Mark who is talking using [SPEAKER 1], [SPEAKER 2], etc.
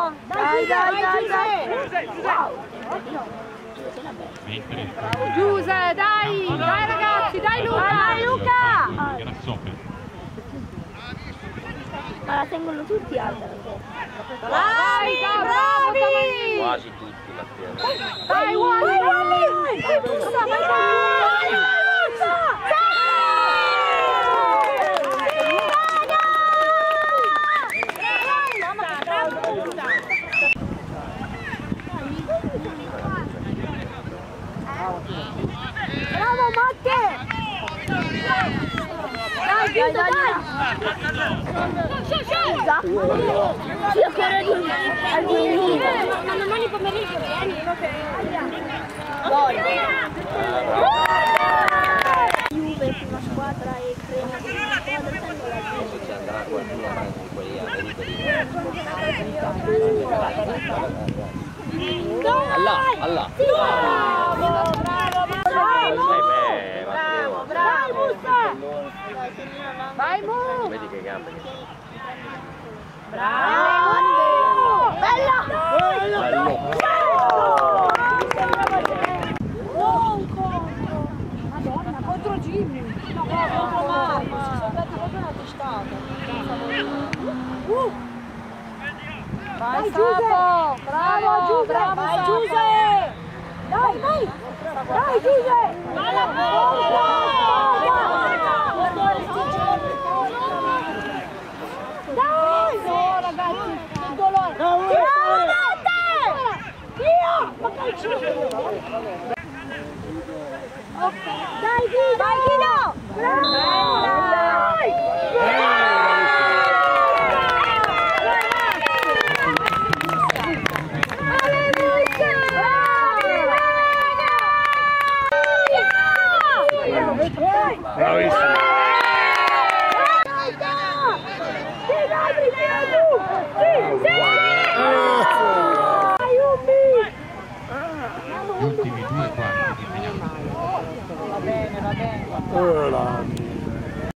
[SPEAKER 1] Dai, dai, dai, dai.
[SPEAKER 2] Giuse, dai, dai ragazzi, dai Luca. Dai Luca.
[SPEAKER 1] Ma la tengono tutti alta.
[SPEAKER 2] Dai, bravo Tamani.
[SPEAKER 3] Quasi tutti la terra.
[SPEAKER 2] Dai Wally. Dai vai dai.
[SPEAKER 1] Dai, dai! Scusa? Sì, ancora di al minuto. Domani pomeriggio vieni, Juve prima squadra e squadra tengo la
[SPEAKER 3] Se ci andrà qualcuno anche in quegli anni Allah, Allah.
[SPEAKER 1] Musa!
[SPEAKER 2] Vai,
[SPEAKER 3] Musa!
[SPEAKER 1] Bravo! Bello!
[SPEAKER 3] Bello! Buon contro!
[SPEAKER 2] Madonna, contro Jimmy! No, contro Mario! Si sono dati proprio una testata! Uh! Vai, vai Giuse! Bravo,
[SPEAKER 1] Giuse! Vai, Giuse! Dai, vai! Dai,
[SPEAKER 4] Giuse! Vai,
[SPEAKER 2] la Bravíssimo! Sim, sim!
[SPEAKER 4] 饿了。